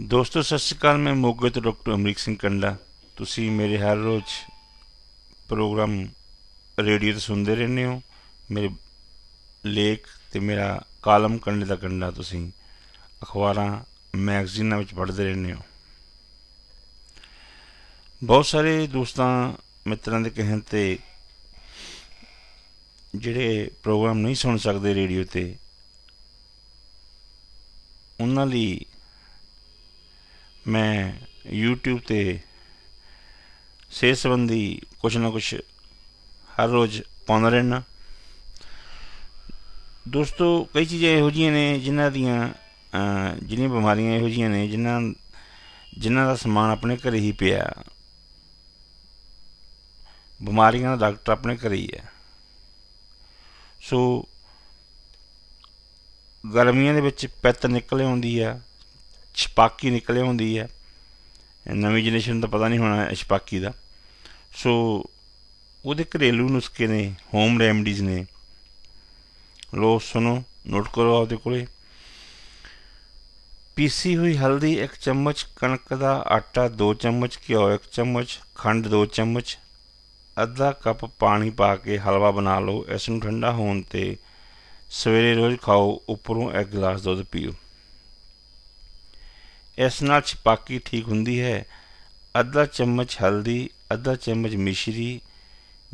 ਦੋਸਤੋ, ਸਤਿ ਸ਼੍ਰੀ ਅਕਾਲ, ਮੈਂ ਮੋਗੇ ਤੋਂ ਡਾਕਟਰ ਅਮਰੀਕ ਸਿੰਘ ਕੰਡਾ। ਤੁਸੀਂ ਮੇਰੇ ਹਰ ਰੋਜ਼ ਪ੍ਰੋਗਰਾਮ ਰੇਡੀਓ ਤੇ ਸੁਣਦੇ ਰਹਿੰਦੇ ਹੋ। ਮੇਰੇ ਲੇਖ ਤੇ ਮੇਰਾ ਕਾਲਮ ਕੰਡੇ ਦਾ ਕੰਡਾ ਤੁਸੀਂ ਅਖਬਾਰਾਂ, ਮੈਗਜ਼ੀਨਾਂ ਵਿੱਚ ਪੜ੍ਹਦੇ ਰਹਿੰਦੇ ਹੋ। ਬਹੁਤ ਸਾਰੇ ਦੋਸਤਾਂ, ਮਿੱਤਰਾਂ ਦੇ ਕਹਿਣ ਤੇ ਜਿਹੜੇ ਪ੍ਰੋਗਰਾਮ ਨਹੀਂ ਸੁਣ ਸਕਦੇ ਰੇਡੀਓ ਤੇ, ਉਹਨਾਂ ਲਈ ਮੈਂ YouTube ਤੇ ਸਿਹਤ ਸੰਬੰਧੀ ਕੁਝ ਨਾ ਕੁਝ ਹਰ ਰੋਜ਼ ਪਾਉਂਦਾ ਰਹਿਣਾ ਦੋਸਤੋ, ਕਈ ਚੀਜ਼ਾਂ ਇਹੋ ਜਿਹੀਆਂ ਨੇ ਜਿਨ੍ਹਾਂ ਦੀਆਂ ਜਿਹੜੀਆਂ ਬਿਮਾਰੀਆਂ ਇਹੋ ਜਿਹੀਆਂ ਨੇ ਜਿਨ੍ਹਾਂ ਜਿਨ੍ਹਾਂ ਦਾ ਸਮਾਨ ਆਪਣੇ ਘਰੇ ਹੀ ਪਿਆ। ਬਿਮਾਰੀਆਂ ਦਾ ਡਾਕਟਰ ਆਪਣੇ ਘਰੇ ਹੀ ਹੈ। ਸੋ, ਗਰਮੀਆਂ ਦੇ ਵਿੱਚ ਪਿੱਤ ਨਿਕਲ ਆਉਂਦੀ ਆ। ਛਪਾਕੀ ਨਿਕਲ ਹੁੰਦੀ ਹੈ। ਨਵੀਂ ਜਨਰੇਸ਼ਨ ਦਾ ਪਤਾ ਨਹੀਂ ਹੋਣਾ ਛਪਾਕੀ ਦਾ। ਸੋ ਉਹਦੇ ਘਰੇਲੂ ਨੁਸਖੇ ਨੇ, ਹੋਮ ਰੈਮਡੀਜ਼ ਨੇ। ਲੋ ਸੁਣੋ ਨੋਟ ਕਰੋ ਆਪਦੇ ਕੋਲੇ। ਪੀਸੀ ਹੋਈ ਹਲਦੀ 1 ਚਮਚ, ਕਣਕ ਦਾ ਆਟਾ 2 ਚਮਚ, ਘਿਓ 1 ਚਮਚ, ਖੰਡ 2 ਚਮਚ, ਅੱਧਾ ਕੱਪ ਪਾਣੀ ਪਾ ਕੇ ਹਲਵਾ ਬਣਾ ਲਓ। ਇਸ ਨੂੰ ਠੰਡਾ ਹੋਣ ਤੇ ਸਵੇਰੇ ਰੋਜ਼ ਖਾਓ, ਉੱਪਰੋਂ ਇੱਕ ਗਲਾਸ ਦੁੱਧ ਪੀਓ। ਇਸ ਨਾਲ ਛਪਾਕੀ ਠੀਕ ਹੁੰਦੀ ਹੈ। ਅੱਧਾ ਚਮਚ ਹਲਦੀ, ਅੱਧਾ ਚਮਚ ਮਿਸ਼ਰੀ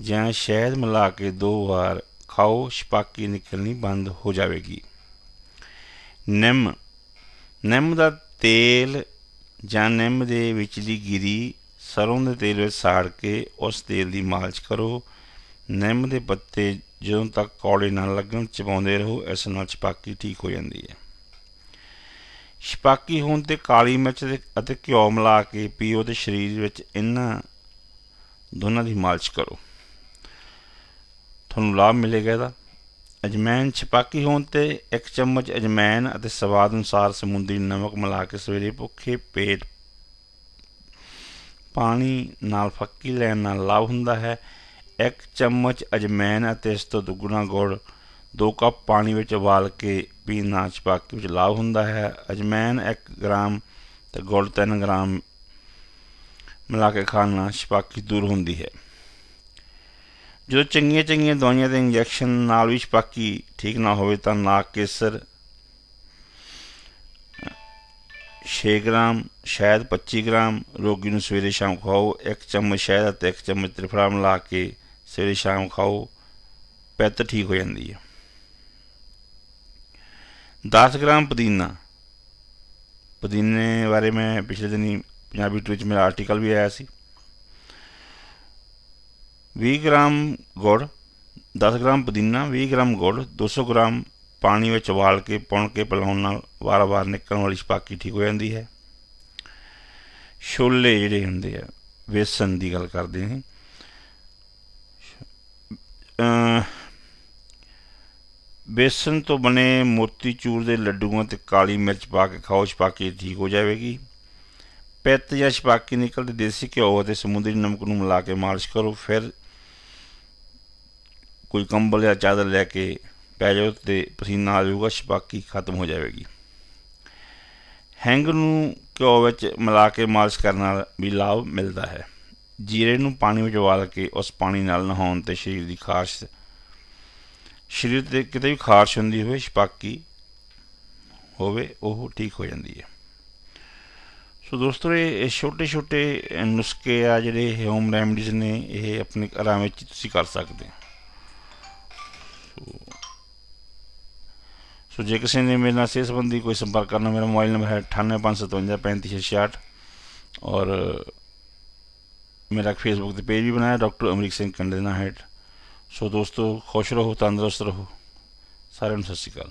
ਜਾਂ ਸ਼ਹਿਦ ਮਿਲਾ ਕੇ ਦੋ ਵਾਰ ਖਾਓ, ਛਪਾਕੀ ਨਿਕਲਣੀ ਬੰਦ ਹੋ ਜਾਵੇਗੀ। ਨਿੰਮ ਨਿੰਮ ਦਾ ਤੇਲ ਜਾਂ ਨਿੰਮ ਦੇ ਵਿਚਲੀ ਗਿਰੀ ਸਰੋਂ ਦੇ ਤੇਲ ਵਿੱਚ ਸਾੜ ਕੇ ਉਸ ਤੇਲ ਦੀ ਮਾਲਿਸ਼ ਕਰੋ। ਨਿੰਮ ਦੇ ਪੱਤੇ ਜਦੋਂ ਤੱਕ ਕੌੜੇ ਨਾ ਲੱਗਣ, ਚਬਾਉਂਦੇ ਰਹੋ, ਇਸ ਨਾਲ ਛਪਾਕੀ ਠੀਕ ਹੋ ਜਾਂਦੀ ਹੈ। ਛਪਾਕੀ ਹੋਣ ਤੇ ਕਾਲੀ ਮਿਰਚ ਅਤੇ ਘਿਓ ਮਿਲਾ ਕੇ ਪੀਓ ਤੇ ਸਰੀਰ ਵਿੱਚ ਇਹਨਾਂ ਦੋਨਾਂ ਦੀ ਮਾਲਿਸ਼ ਕਰੋ। ਤੁਹਾਨੂੰ ਲਾਭ ਮਿਲੇਗਾ ਇਹਦਾ। ਅਜਮੈਨ ਛਪਾਕੀ ਹੋਣ ਤੇ ਇੱਕ ਚਮਚ ਅਜਮੈਨ ਅਤੇ ਸਵਾਦ ਅਨੁਸਾਰ ਸਮੁੰਦਰੀ ਨਮਕ ਮਿਲਾ ਕੇ ਸਵੇਰੇ ਭੁੱਖੇ ਪੇਟ ਪਾਣੀ ਨਾਲ ਫੱਕੀ ਲੈਣ ਨਾਲ ਲਾਭ ਹੁੰਦਾ ਹੈ। ਇੱਕ ਚਮਚ ਅਜਮੈਨ ਅਤੇ ਇਸ ਤੋਂ ਦੁੱਗਣਾ ਗੁੜ 2 ਕੱਪ ਪਾਣੀ ਵਿੱਚ ਉਬਾਲ ਕੇ ਪੀਣਾ ਛਪਾਕੀ ਵਿੱਚ ਲਾਭ ਹੁੰਦਾ ਹੈ। ਅਜਮੈਨ 1 ਗ੍ਰਾਮ ਤੇ ਗੁੜ 3 ਗ੍ਰਾਮ ਮਿਲਾ ਕੇ ਖਾਣਾ ਛਪਾਕੀ ਦੂਰ ਹੁੰਦੀ ਹੈ। ਜਦੋਂ ਚੰਗੀਆਂ ਚੰਗੀਆਂ ਦਵਾਈਆਂ ਦੇ ਇੰਜੈਕਸ਼ਨ ਨਾਲ ਵੀ ਛਪਾਕੀ ਠੀਕ ਨਾ ਹੋਵੇ ਤਾਂ ਨਾਕ ਕੇਸਰ 6 ਗ੍ਰਾਮ, ਸ਼ਹਿਦ 25 ਗ੍ਰਾਮ, ਰੋਗੀ ਨੂੰ ਸਵੇਰੇ ਸ਼ਾਮ ਖਾਓ ਇੱਕ ਚਮਚ ਸ਼ਹਿਦ ਅਤੇ ਇੱਕ ਚਮਚ ਤ੍ਰਿਫਲਾ ਮਿਲਾ ਕੇ ਸਵੇਰੇ ਸ਼ਾਮ ਖਾਓ, ਪਿੱਤ ਠੀਕ ਹੋ ਜਾਂਦੀ ਹੈ। 10 ਗ੍ਰਾਮ ਪੁਦੀਨਾ। ਪੁਦੀਨੇ ਬਾਰੇ ਮੈਂ ਪਿਛਲੇ ਦਿਨੀ ਪੰਜਾਬੀ ਟਵਿਚ ਮੇਰਾ ਆਰਟੀਕਲ ਵੀ ਆਇਆ ਸੀ। 20 ਗ੍ਰਾਮ ਗੁੜ 10 ਗ੍ਰਾਮ ਪੁਦੀਨਾ 20 ਗ੍ਰਾਮ ਗੁੜ 200 ਗ੍ਰਾਮ ਪਾਣੀ ਵਿੱਚ ਉਬਾਲ ਕੇ, ਪੁਣ ਕੇ, ਪਿਲਾਉਣ ਨਾਲ ਵਾਰ-ਵਾਰ ਨਿਕਲਣ ਵਾਲੀ ਛਪਾਕੀ ਠੀਕ ਹੋ ਜਾਂਦੀ ਹੈ। ਛੋਲੇ ਜਿਹੜੇ ਹੁੰਦੇ ਆ, ਵੇਸਣ ਦੀ ਗੱਲ ਕਰਦੇ ਹਾਂ। ਬੇਸਨ ਤੋਂ ਬਣੇ ਮੋਤੀ ਚੂਰ ਦੇ ਲੱਡੂਆਂ ਤੇ ਕਾਲੀ ਮਿਰਚ ਪਾ ਕੇ ਖਾਓ, ਛਪਾਕੀ ਠੀਕ ਹੋ ਜਾਵੇਗੀ। ਪਿੱਤ ਜਾਂ ਛਪਾਕੀ ਨਿਕਲਦੇ ਦੇਸੀ ਘਿਓ ਅਤੇ ਸਮੁੰਦਰੀ ਨਮਕ ਨੂੰ ਮਿਲਾ ਕੇ ਮਾਲਿਸ਼ ਕਰੋ, ਫਿਰ ਕੋਈ ਕੰਬਲ ਜਾਂ ਚਾਦਰ ਲੈ ਕੇ ਪੈ ਜਾਓ ਤੇ ਪਸੀਨਾ ਆ ਜਾਊਗਾ, ਛਪਾਕੀ ਖਤਮ ਹੋ ਜਾਵੇਗੀ। ਹੈਂਗ ਨੂੰ ਘਿਓ ਵਿੱਚ ਮਿਲਾ ਕੇ ਮਾਲਿਸ਼ ਕਰਨ ਨਾਲ ਵੀ ਲਾਭ ਮਿਲਦਾ ਹੈ। ਜੀਰੇ ਨੂੰ ਪਾਣੀ ਵਿੱਚ ਉਬਾਲ ਕੇ ਉਸ ਪਾਣੀ ਨਾਲ ਨਹਾਉਣ ਤੇ ਸਰੀਰ ਦੀ ਖਾਰਸ਼ ਸਰੀਰ ਤੇ ਕਿਤੇ ਵੀ ਖਾਰਸ਼ ਹੁੰਦੀ ਹੋਵੇ, ਛਪਾਕੀ ਹੋਵੇ, ਉਹ ਠੀਕ ਹੋ ਜਾਂਦੀ ਹੈ। ਸੋ ਦੋਸਤੋ, ਇਹ ਛੋਟੇ ਛੋਟੇ ਨੁਸਖੇ ਆ ਜਿਹੜੇ ਹੋਮ ਰੈਮਡੀਜ਼ ਨੇ, ਇਹ ਆਪਣੇ ਆਰਾਮ ਵਿੱਚ ਤੁਸੀਂ ਕਰ ਸਕਦੇ ਹੋ। ਸੋ ਜੇ ਕਿਸੇ ਨੇ ਮੇਰੇ ਨਾਲ ਸਿਹਤ ਸੰਬੰਧੀ ਕੋਈ ਸੰਪਰਕ ਕਰਨਾ, ਮੇਰਾ ਮੋਬਾਈਲ ਨੰਬਰ ਹੈ 9855535666 ਔਰ ਮੇਰਾ ਫੇਸਬੁੱਕ ਤੇ ਪੇਜ ਵੀ ਬਣਾਇਆ, ਡਾਕਟਰ ਅਮਰੀਕ ਸਿੰਘ ਕੰਡੇ ਨਾਲ ਹੈਡ ਸੋ ਦੋਸਤੋ ਖੁਸ਼ ਰਹੋ ਤੰਦਰੁਸਤ ਰਹੋ। ਸਾਰਿਆਂ ਨੂੰ ਸਤਿ ਸ਼੍ਰੀ ਅਕਾਲ।